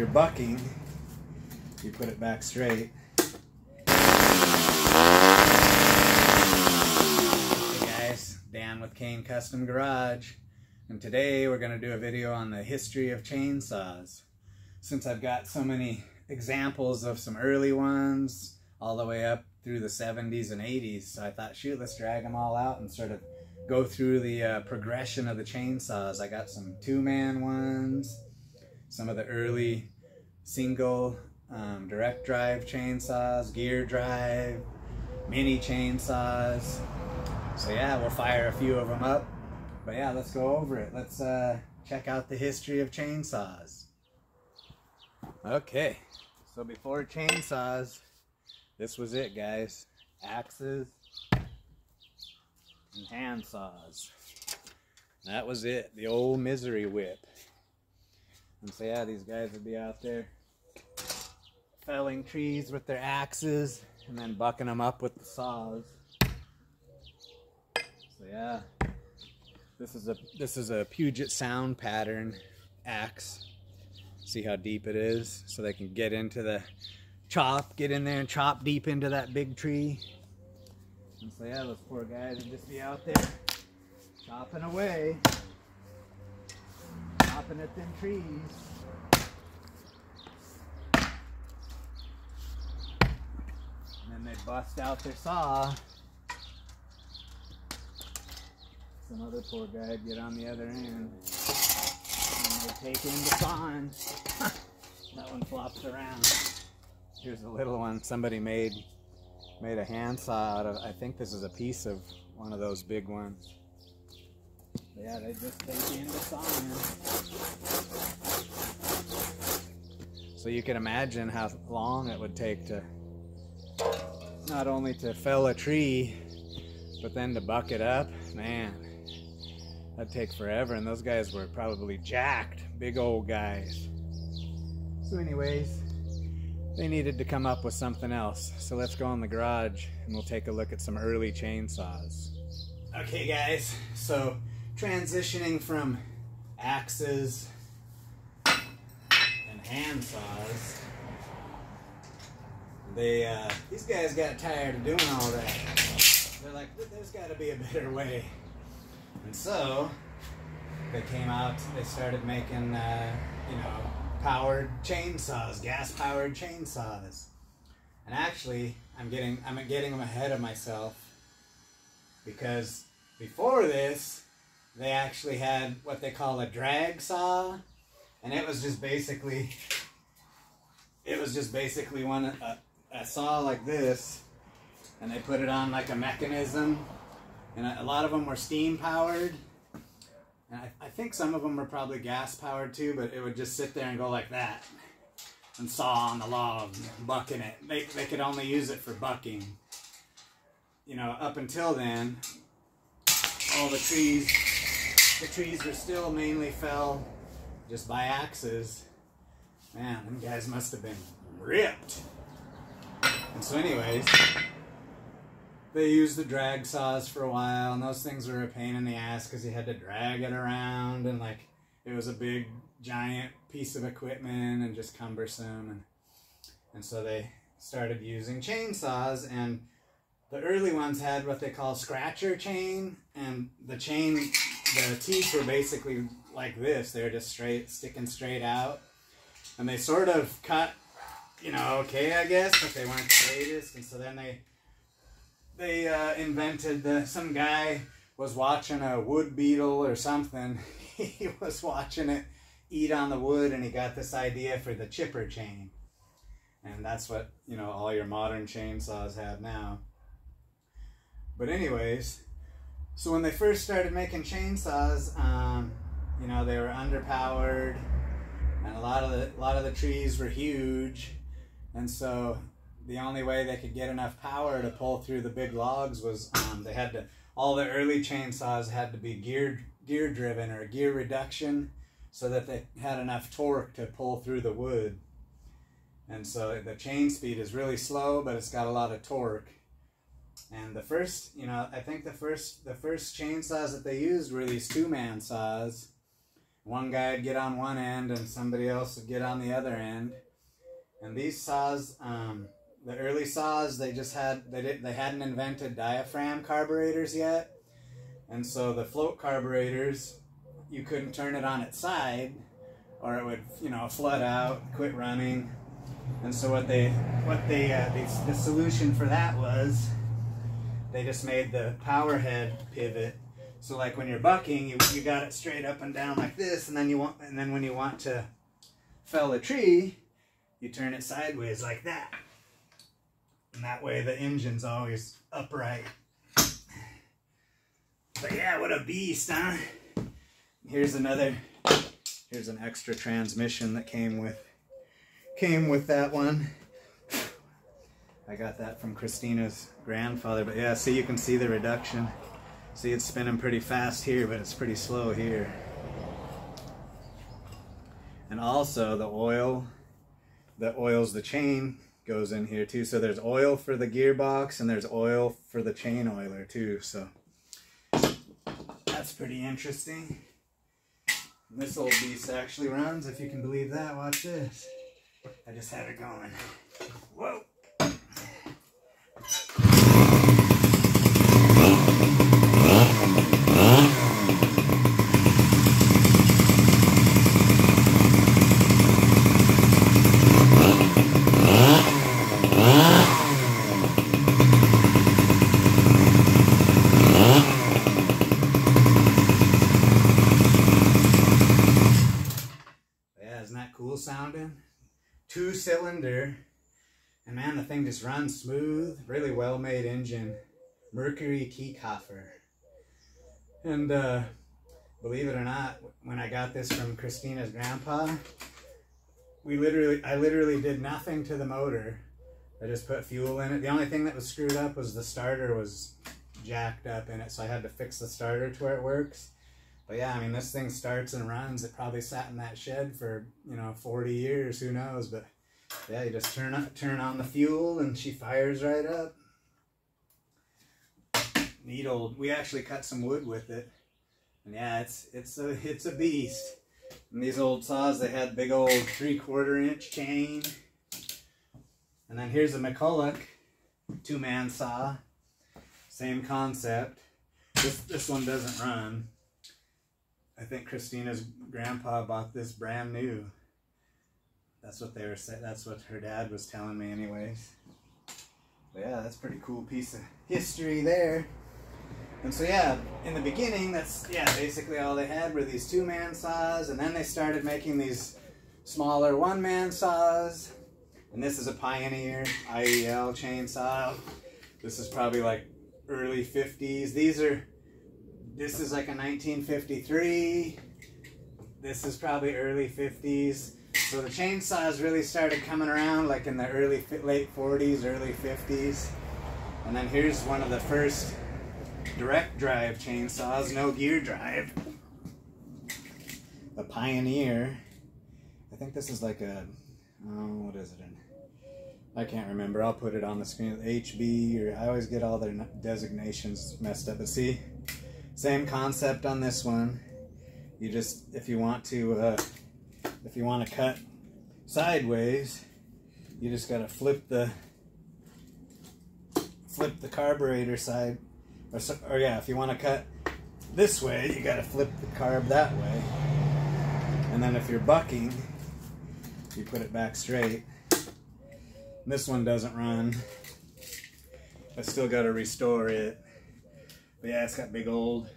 you're bucking, you put it back straight. Hey guys, Dan with Kain Kustom Garage. And today we're going to do a video on the history of chainsaws. Since I've got so many examples of some early ones all the way up through the 70s and 80s, so I thought, shoot, let's drag them all out and sort of go through the uh, progression of the chainsaws. I got some two-man ones, some of the early single um, direct drive chainsaws, gear drive, mini chainsaws. So yeah, we'll fire a few of them up. But yeah, let's go over it. Let's uh, check out the history of chainsaws. Okay, so before chainsaws, this was it guys. Axes and hand saws. That was it, the old misery whip. And so yeah, these guys would be out there felling trees with their axes and then bucking them up with the saws. So yeah, this is a this is a Puget Sound pattern axe. See how deep it is, so they can get into the chop, get in there and chop deep into that big tree. And so yeah, those poor guys would just be out there chopping away, chopping at them trees. And then they'd bust out their saw. Some other poor guy would get on the other end. And they'd take in the sawing. that one flops around. Here's a little one somebody made made a handsaw out of I think this is a piece of one of those big ones. Yeah, they just take in the sawing. So you can imagine how long it would take to not only to fell a tree, but then to buck it up. Man, that'd take forever. And those guys were probably jacked, big old guys. So anyways, they needed to come up with something else. So let's go in the garage and we'll take a look at some early chainsaws. Okay guys, so transitioning from axes and hand saws, they uh, these guys got tired of doing all that. They're like, there's got to be a better way, and so they came out. They started making, uh, you know, powered chainsaws, gas-powered chainsaws. And actually, I'm getting I'm getting them ahead of myself because before this, they actually had what they call a drag saw, and it was just basically it was just basically one a, a saw like this, and they put it on like a mechanism, and a, a lot of them were steam powered. And I, I think some of them were probably gas powered too, but it would just sit there and go like that and saw on the log, bucking it. They, they could only use it for bucking. You know, up until then, all the trees, the trees were still mainly fell just by axes. Man, them guys must have been ripped. And so anyways, they used the drag saws for a while, and those things were a pain in the ass because you had to drag it around, and like it was a big, giant piece of equipment and just cumbersome, and and so they started using chainsaws, and the early ones had what they call scratcher chain, and the chain, the teeth were basically like this; they were just straight, sticking straight out, and they sort of cut, you know, okay, I guess, but they weren't the greatest, and so then they they uh, invented the some guy was watching a wood beetle or something. He was watching it eat on the wood and he got this idea for the chipper chain. And that's what you know all your modern chainsaws have now. But anyways so when they first started making chainsaws um, you know they were underpowered and a lot of the a lot of the trees were huge. And so the only way they could get enough power to pull through the big logs was um, they had to all the early chainsaws had to be geared gear driven or gear reduction so that they had enough torque to pull through the wood. And so the chain speed is really slow but it's got a lot of torque and the first you know i think the first the first chainsaws that they used were these two-man saws One guy would get on one end and somebody else would get on the other end. And these saws, um, the early saws, they just had they did they hadn't invented diaphragm carburetors yet, and so the float carburetors, you couldn't turn it on its side, or it would you know flood out, quit running. And so what they what they uh, the, the solution for that was they just made the power head pivot. So like when you're bucking, you, you got it straight up and down like this, and then you want and then when you want to fell a tree, you turn it sideways like that. And that way the engine's always upright. But yeah, what a beast, huh? Here's another, here's an extra transmission that came with, came with that one. I got that from Christina's grandfather, but yeah, see, you can see the reduction. See, it's spinning pretty fast here, but it's pretty slow here. And also the oil that oils the chain goes in here too. So there's oil for the gearbox and there's oil for the chain oiler too. So that's pretty interesting. This old beast actually runs, if you can believe that. Watch this. I just had it going. Whoa. Two cylinder. And man, the thing just runs smooth. Really well made engine. Mercury Kiekhaefer. And uh, believe it or not, when I got this from Christina's grandpa, we literally, I literally did nothing to the motor. I just put fuel in it. The only thing that was screwed up was the starter was jacked up in it, so I had to fix the starter to where it works. But yeah, I mean, this thing starts and runs. It probably sat in that shed for, you know, 40 years, who knows. But yeah, you just turn, up, turn on the fuel and she fires right up. Neat old, we actually cut some wood with it. And yeah, it's, it's, a, it's a beast. And these old saws, they had big old three quarter inch chain. And then here's a McCulloch two man saw. Same concept. This, this one doesn't run. I think Christina's grandpa bought this brand new. That's what they were saying. That's what her dad was telling me, anyways. But yeah, that's pretty cool piece of history there. And so yeah, in the beginning, that's yeah, basically all they had were these two-man saws, and then they started making these smaller one-man saws. And this is a Pioneer IEL chainsaw. This is probably like early 50s. These are this is like a 1953. This is probably early 50s. So the chainsaws really started coming around like in the early, late 40s, early 50s. And then here's one of the first direct drive chainsaws, no gear drive. A Pioneer. I think this is like a, oh, what is it? I can't remember. I'll put it on the screen. HB, or I always get all their designations messed up. But see, same concept on this one. You just, if you want to, uh, if you want to cut sideways, you just got to flip the, flip the carburetor side, or, or yeah, if you want to cut this way, you got to flip the carb that way. And then if you're bucking, you put it back straight. This one doesn't run. I still got to restore it. But yeah, it's got big old,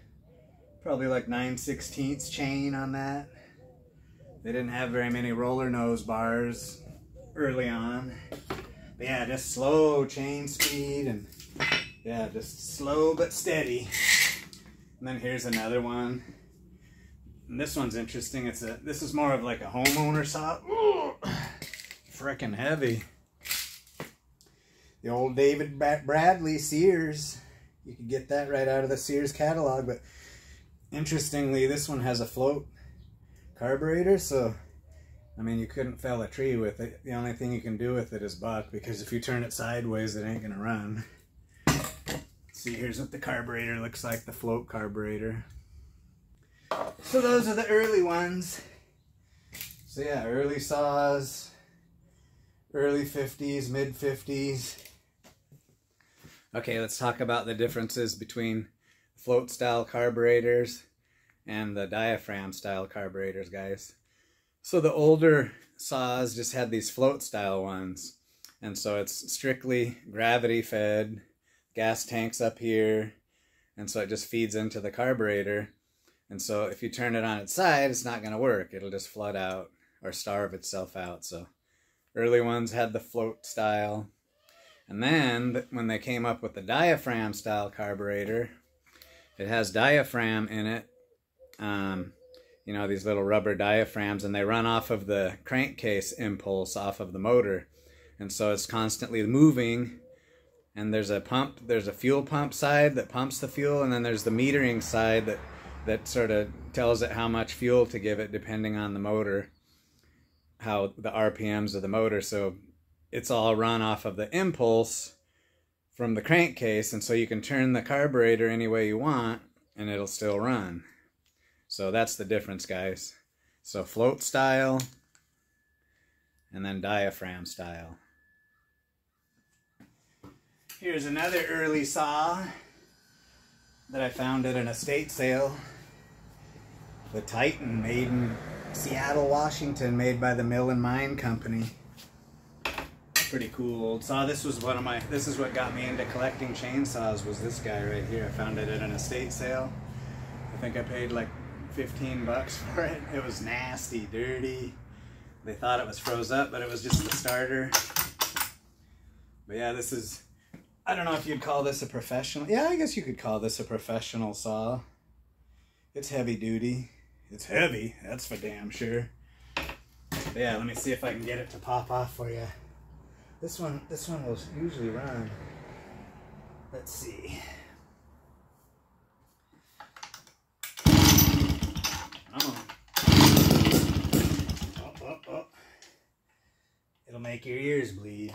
probably like 9 16ths chain on that. They didn't have very many roller nose bars early on. But yeah, just slow chain speed and yeah, just slow but steady. And then here's another one. And this one's interesting. It's a this is more of like a homeowner saw. Freaking heavy. The old David Bradley Sears you could get that right out of the Sears catalog, but interestingly, this one has a float carburetor, so I mean, you couldn't fell a tree with it. The only thing you can do with it is buck, because if you turn it sideways, it ain't gonna run. See, here's what the carburetor looks like, the float carburetor. So those are the early ones. So yeah, early saws, early 50s, mid 50s. Okay, let's talk about the differences between float style carburetors and the diaphragm style carburetors, guys. So the older saws just had these float style ones. And so it's strictly gravity fed, gas tanks up here. And so it just feeds into the carburetor. And so if you turn it on its side, it's not going to work. It'll just flood out or starve itself out. So early ones had the float style. And then when they came up with the diaphragm style carburetor, it has diaphragm in it. Um, you know, these little rubber diaphragms, and they run off of the crankcase impulse off of the motor. And so it's constantly moving. And there's a pump, there's a fuel pump side that pumps the fuel, and then there's the metering side that, that sort of tells it how much fuel to give it depending on the motor how the RPMs of the motor. So it's all run off of the impulse from the crankcase. And so you can turn the carburetor any way you want and it'll still run. So that's the difference, guys. So float style and then diaphragm style. Here's another early saw that I found at an estate sale. The Titan made in Seattle, Washington, made by the Mill and Mine Company. Pretty cool old saw. This was one of my, this is what got me into collecting chainsaws was this guy right here. I found it at an estate sale. I think I paid like 15 bucks for it. It was nasty, dirty. They thought it was froze up, but it was just the starter. But yeah, this is, I don't know if you'd call this a professional. Yeah, I guess you could call this a professional saw. It's heavy duty. It's heavy, that's for damn sure. But yeah, let me see if I can get it to pop off for you. This one, this one will usually run. Let's see. Oh. It'll make your ears bleed.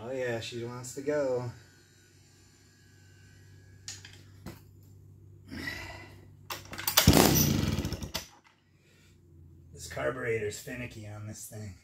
Oh yeah, she wants to go. Carburetor's finicky on this thing.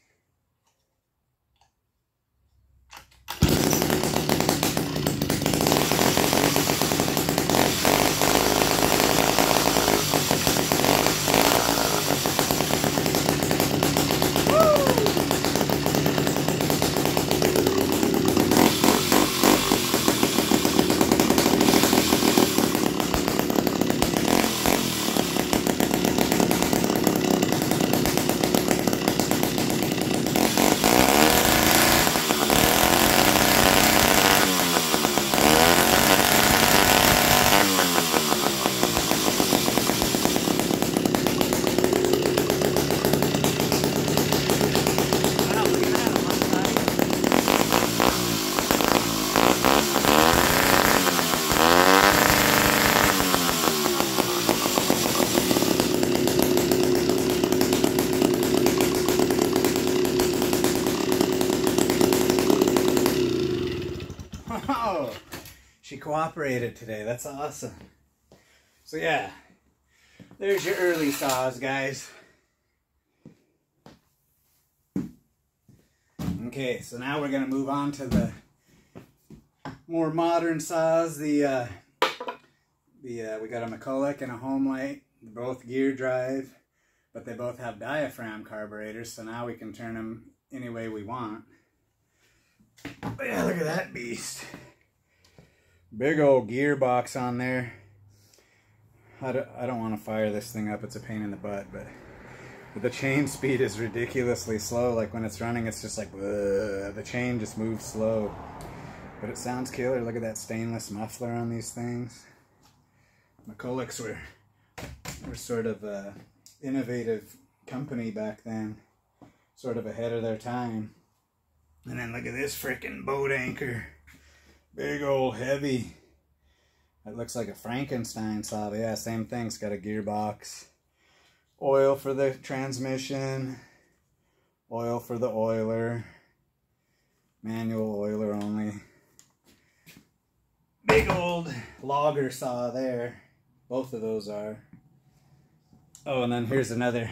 Cooperated today. That's awesome. So yeah, there's your early saws, guys. Okay, so now we're gonna move on to the more modern saws. The uh, the uh, we got a McCulloch and a Homelite, both gear drive, but they both have diaphragm carburetors. So now we can turn them any way we want. But yeah, look at that beast. Big old gearbox on there. I don't, I don't want to fire this thing up. It's a pain in the butt, but the chain speed is ridiculously slow. Like when it's running, it's just like, the chain just moves slow. But it sounds killer. Look at that stainless muffler on these things. McCullochs were, were sort of a innovative company back then. Sort of ahead of their time. And then look at this freaking boat anchor. Big old heavy. That looks like a Frankenstein saw. Yeah, same thing. It's got a gearbox. Oil for the transmission. Oil for the oiler. Manual oiler only. big old logger saw there. Both of those are. Oh, and then here's another.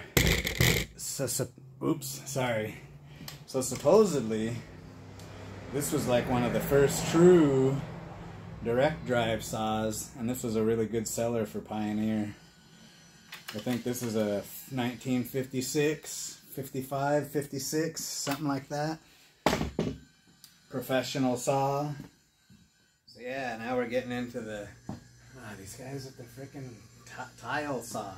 So, so, oops, sorry. So supposedly, this was like one of the first true direct drive saws, and this was a really good seller for Pioneer. I think this is a 1956, 55, 56, something like that. Professional saw. So yeah, now we're getting into the, ah, these guys with the freaking tile saw.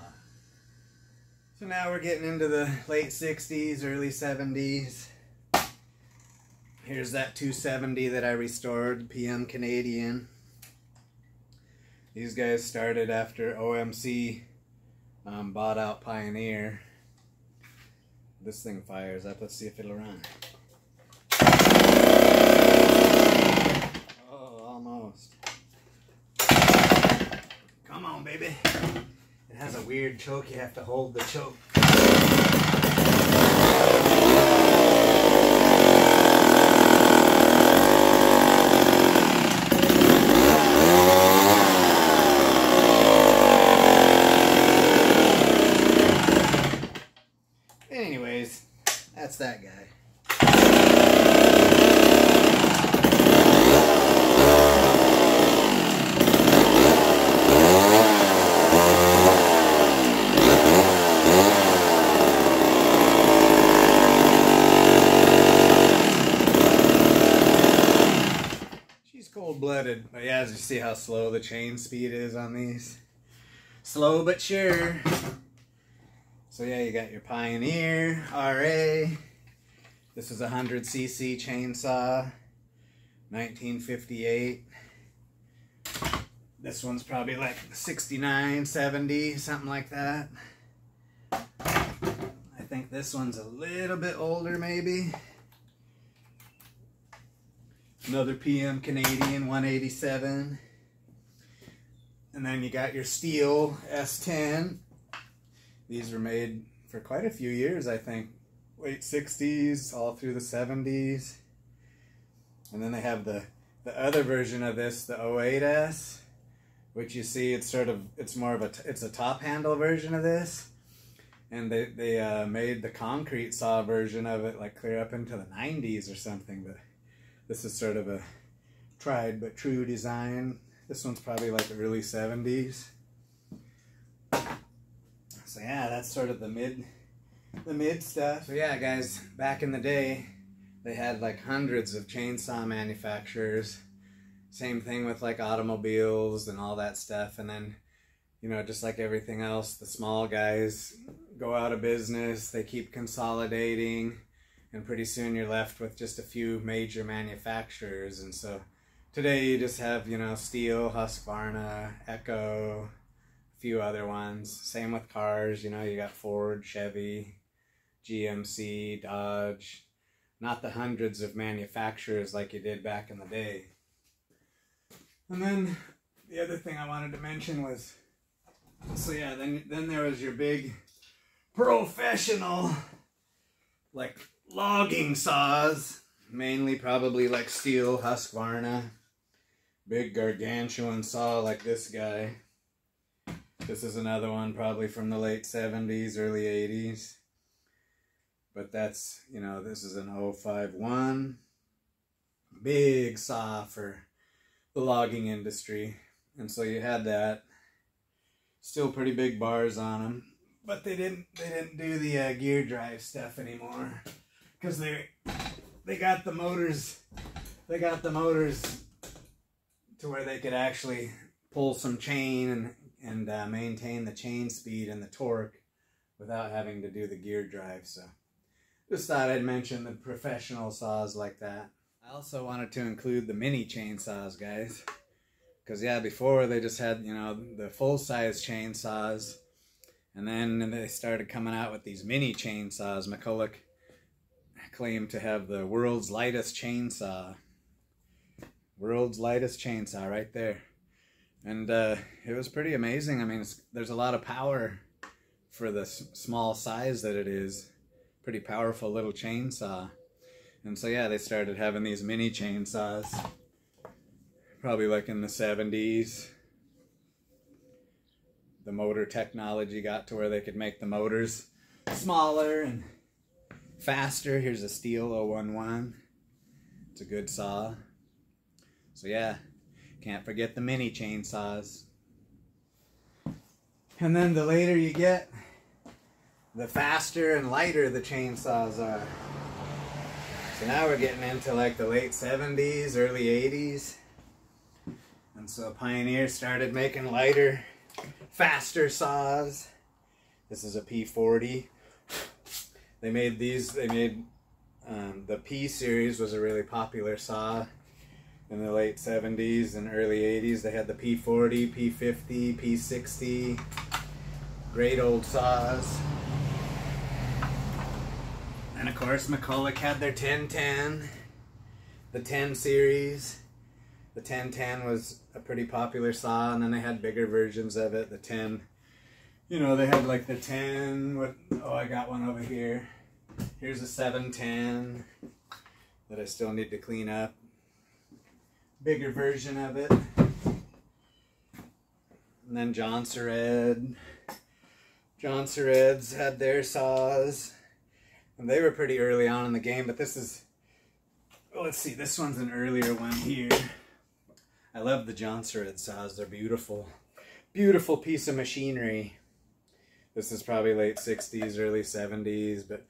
So now we're getting into the late 60s, early 70s. Here's that 270 that I restored, PM Canadien. These guys started after OMC um, bought out Pioneer. This thing fires up. Let's see if it'll run. Oh, almost. Come on, baby. It has a weird choke. You have to hold the choke. Anyways, that's that guy. Cold-blooded. But yeah, as you see how slow the chain speed is on these. Slow but sure. So yeah, you got your Pioneer RA. This is a 100cc chainsaw, 1958. This one's probably like 69, 70, something like that. I think this one's a little bit older maybe. Another PM Canadien 187. And then you got your Stihl S10 these were made for quite a few years, I think. Late 60s, all through the 70s. And then they have the, the other version of this, the 08S, which you see it's sort of, it's more of a, it's a top handle version of this. And they, they uh, made the concrete saw version of it like clear up into the 90s or something. But this is sort of a tried but true design. This one's probably like early 70s. So yeah, that's sort of the mid, the mid stuff. So yeah, guys, back in the day, they had like hundreds of chainsaw manufacturers. Same thing with like automobiles and all that stuff. And then, you know, just like everything else, the small guys go out of business. They keep consolidating. And pretty soon you're left with just a few major manufacturers. And so today you just have, you know, Stihl, Husqvarna, Echo, a few other ones. Same with cars, you know, you got Ford, Chevy, GMC, Dodge. Not the hundreds of manufacturers like you did back in the day. And then the other thing I wanted to mention was, so yeah, then then there was your big professional, like logging saws, mainly probably like Stihl, Husqvarna, big gargantuan saw like this guy. This is another one probably from the late 70s, early 80s. But that's, you know, this is an 051. Big saw for the logging industry. And so you had that. Still pretty big bars on them. But they didn't they didn't do the uh, gear drive stuff anymore. Because they they got the motors they got the motors to where they could actually pull some chain and and uh, maintain the chain speed and the torque without having to do the gear drive. So just thought I'd mention the professional saws like that. I also wanted to include the mini chainsaws, guys. Because, yeah, before they just had, you know, the full-size chainsaws. And then they started coming out with these mini chainsaws. McCulloch claimed to have the world's lightest chainsaw. World's lightest chainsaw right there and uh, it was pretty amazing. I mean, there's a lot of power for the small size that it is. Pretty powerful little chainsaw. And so yeah, they started having these mini chainsaws. probably like in the 70s. The motor technology got to where they could make the motors smaller and faster. Here's a Stihl 011. It's a good saw. So yeah, can't forget the mini chainsaws. And then the later you get, the faster and lighter the chainsaws are. So now we're getting into like the late 70s, early 80s. And so Pioneer started making lighter, faster saws. This is a P40. They made these, they made, um, the P series was a really popular saw in the late 70s and early 80s. They had the P40, P50, P60, great old saws. And of course, McCulloch had their 1010, the 10 series. The 1010 was a pretty popular saw, and then they had bigger versions of it. The 10, you know, they had like the 10. What? Oh, I got one over here. Here's a 710 that I still need to clean up. Bigger version of it. And then Jonsered. John Sered's had their saws. And they were pretty early on in the game, but this is, oh, let's see, this one's an earlier one here. I love the Jonsered saws, they're beautiful. Beautiful piece of machinery. This is probably late 60s, early 70s, but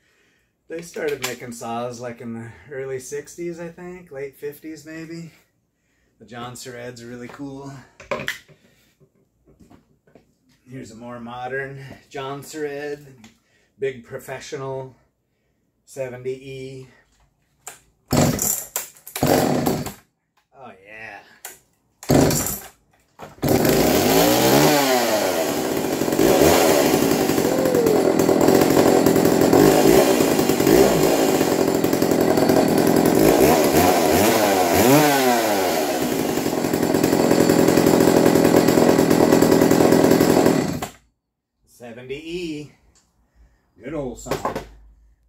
they started making saws like in the early 60s, I think, late 50s maybe. The Jonsered's are really cool. Here's a more modern Jonsered, big professional 70E. Oh yeah. Seventy E, good old song.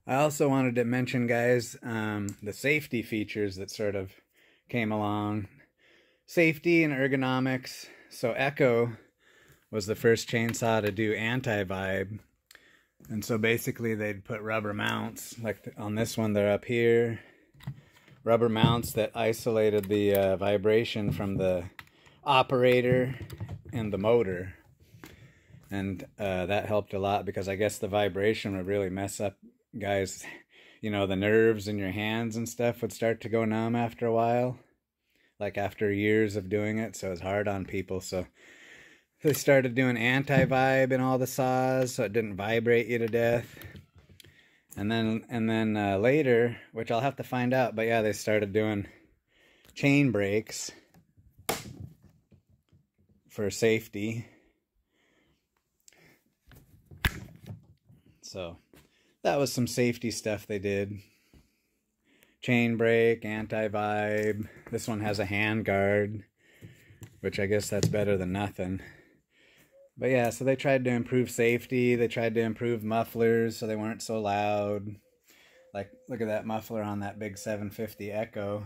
I also wanted to mention, guys, um, the safety features that sort of came along. Safety and ergonomics. So Echo was the first chainsaw to do anti-vibe. And so basically they'd put rubber mounts, like on this one they're up here. Rubber mounts that isolated the uh, vibration from the operator and the motor. And uh, that helped a lot because I guess the vibration would really mess up guys, you know, the nerves in your hands and stuff would start to go numb after a while. Like after years of doing it, so it's hard on people. So they started doing anti-vibe in all the saws, so it didn't vibrate you to death. And then and then uh, later, which I'll have to find out, but yeah, they started doing chain brakes for safety. So that was some safety stuff they did. Chain brake, anti-vibe. This one has a hand guard, which I guess that's better than nothing. But yeah, so they tried to improve safety. They tried to improve mufflers so they weren't so loud. Like, look at that muffler on that big 750 Echo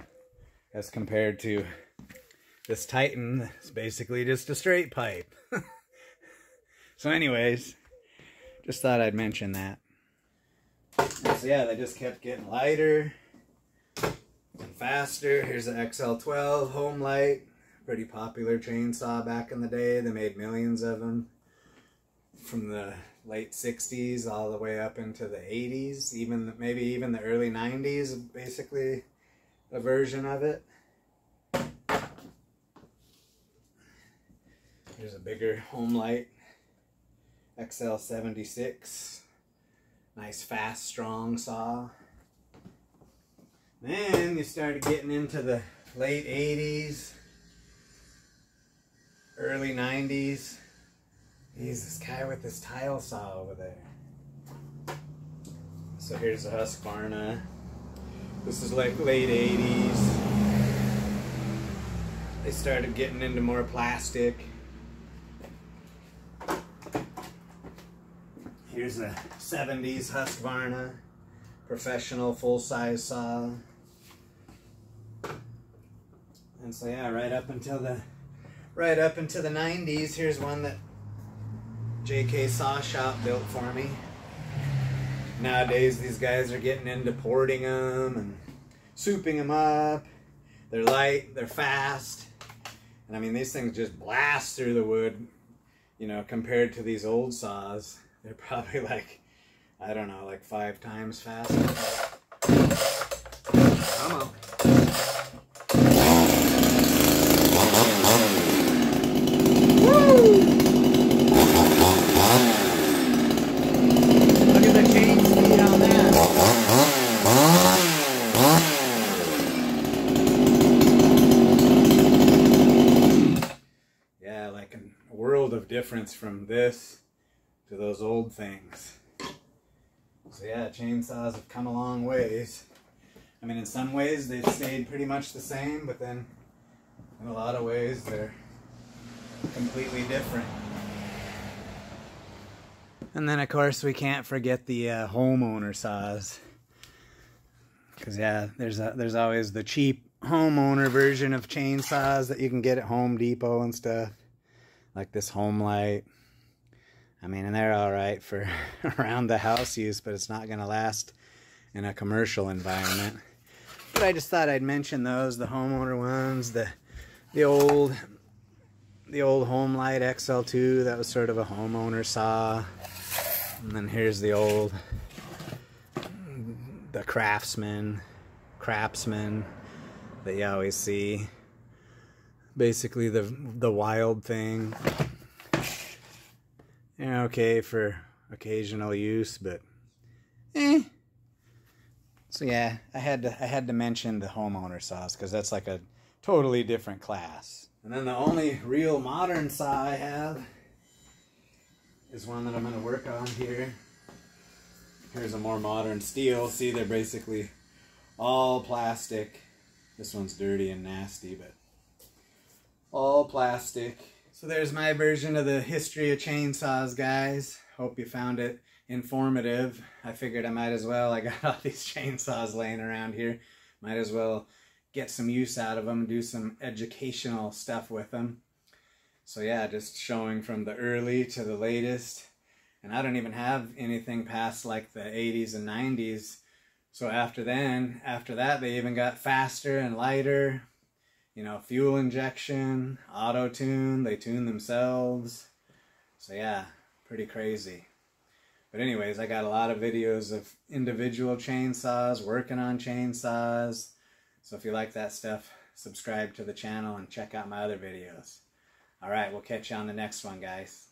as compared to this Titan. It's basically just a straight pipe. so anyways, just thought I'd mention that. So yeah, they just kept getting lighter and faster. Here's the XL12 Homelite. Pretty popular chainsaw back in the day. They made millions of them from the late 60s all the way up into the 80s. Even maybe even the early 90s, basically a version of it. Here's a bigger Homelite. XL76. Nice, fast, strong saw. Then you started getting into the late 80s, early 90s. He's this guy with this tile saw over there. So here's the Husqvarna. This is like late 80s. They started getting into more plastic. Here's a 70s Husqvarna professional full-size saw. And so yeah, right up until the right up into the 90s, here's one that JK Saw Shop built for me. Nowadays, these guys are getting into porting them and souping them up. They're light, they're fast. And I mean, these things just blast through the wood, you know, compared to these old saws. They're probably like, I don't know, like five times faster. Come on. Look at the chain on that. Yeah, like a world of difference from this to those old things. So yeah, chainsaws have come a long ways. I mean, in some ways they've stayed pretty much the same, but then in a lot of ways they're completely different. And then, of course, we can't forget the uh, homeowner saws. Because yeah, there's a, there's always the cheap homeowner version of chainsaws that you can get at Home Depot and stuff, like this Homelite. I mean, and they're all right for around the house use, but it's not going to last in a commercial environment. But I just thought I'd mention those, the homeowner ones, the the old the old Homelite XL2, that was sort of a homeowner saw. And then here's the old the Craftsman, Craftsman that you always see. Basically the the wild thing. They're okay for occasional use, but eh. So yeah, I had to I had to mention the homeowner saws because that's like a totally different class. And then the only real modern saw I have is one that I'm going to work on here. Here's a more modern Stihl. See, they're basically all plastic. This one's dirty and nasty, but all plastic. So there's my version of the history of chainsaws, guys. Hope you found it informative. I figured I might as well. I got all these chainsaws laying around here. Might as well get some use out of them, do some educational stuff with them. So yeah, just showing from the early to the latest. And I don't even have anything past like the 80s and 90s. So after then, after that, they even got faster and lighter. You know, fuel injection, auto tune, they tune themselves. So yeah, pretty crazy. But anyways, I got a lot of videos of individual chainsaws, working on chainsaws. So if you like that stuff, subscribe to the channel and check out my other videos. All right, we'll catch you on the next one, guys.